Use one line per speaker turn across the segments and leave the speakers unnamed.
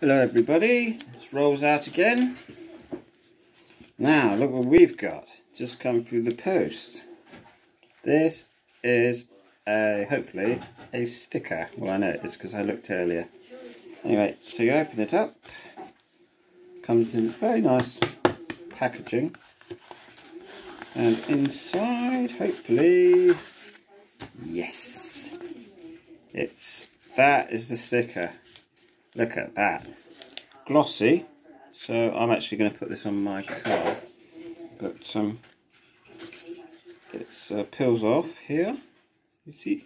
Hello everybody, this Rollzart again. Now look what we've got, just come through the post. This is a, hopefully, a sticker. Well I know it's because I looked earlier. Anyway, so you open it up, comes in very nice packaging. And inside, hopefully, yes, it's, that is the sticker. Look at that. Glossy. So I'm actually going to put this on my car. But um, it uh, peels off here. You see?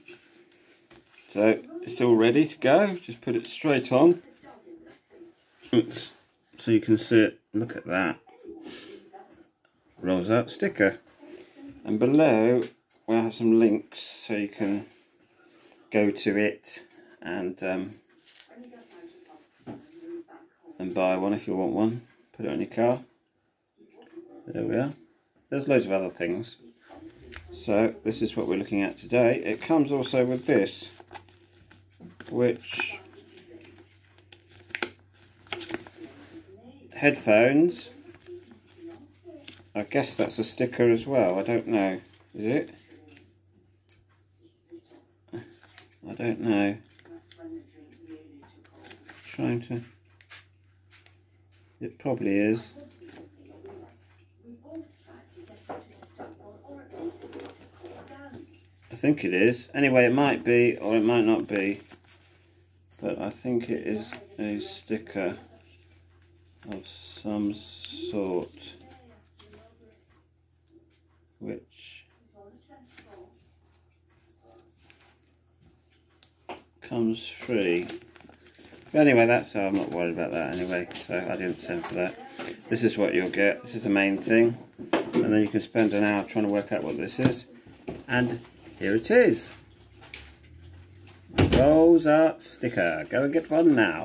So it's all ready to go. Just put it straight on. It's, so you can see it. Look at that. Rollzart sticker. And below we'll have some links so you can go to it and um, and buy one if you want one. Put it on your car. There we are. There's loads of other things. So this is what we're looking at today. It comes also with this, which headphones. I guess that's a sticker as well. I don't know. Is it? I don't know. Trying to it probably is. I think it is. Anyway, it might be or it might not be. But I think it is a sticker of some sort. Which comes free. But anyway, that's so I'm not worried about that anyway, so I didn't send for that. This is what you'll get. This is the main thing. And then you can spend an hour trying to work out what this is. And here it is. Rollzart sticker. Go and get one now.